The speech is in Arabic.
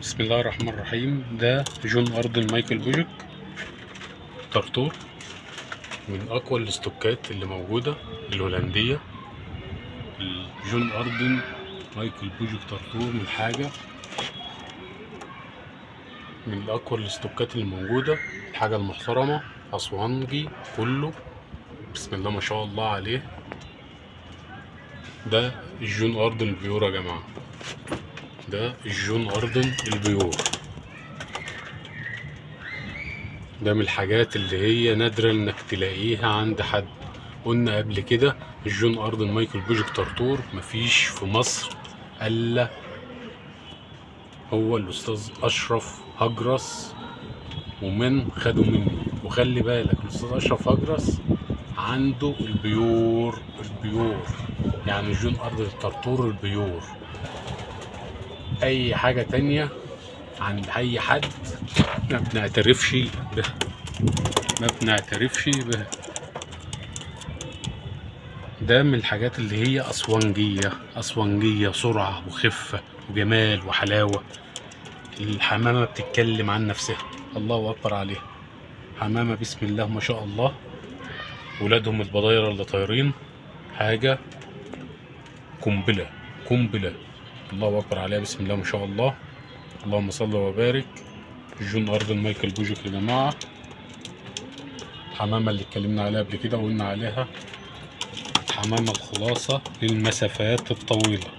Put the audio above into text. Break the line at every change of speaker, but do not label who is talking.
بسم الله الرحمن الرحيم. ده جون أردن مايكل بوجك. طرطور. من أقوى الاستوكات اللي موجودة الهولندية. الجون أردن مايكل بوجك طرطور من حاجة. من أقوى الاستوكات اللي موجودة الحاجة المحترمة أسوانجي كله. بسم الله ما شاء الله عليه. ده الجون أردن ال pure يا جماعة. ده الجون أردن ال pure ده من الحاجات اللي هي نادرة إنك تلاقيها عند حد. قلنا قبل كده الجون أردن مايكل بوجك طرطور مفيش في مصر إلا هو الأستاذ أشرف هجرس ومن خدوا مني. وخلي بالك الأستاذ أشرف هجرس عنده ال pure ال pure. يعني جان اردن الطرطور ال pure. أي حاجة تانية عند أي حد ما بنعترفش به. ما بنعترفش به. ده من الحاجات اللي هي أسوانجية. أسوانجية سرعة وخفة وجمال وحلاوة. الحمامة بتتكلم عن نفسها. الله أكبر عليها. حمامة بسم الله ما شاء الله. ولادهم البضاير اللي طايرين. حاجة قنبلة. قنبلة. الله أكبر عليها. بسم الله ما شاء الله. اللهم صل وبارك جون أرض مايكل بوجك يا جماعة. الحمامة اللي اتكلمنا عليها قبل كده وقلنا عليها حمامة الخلاصة للمسافات الطويلة.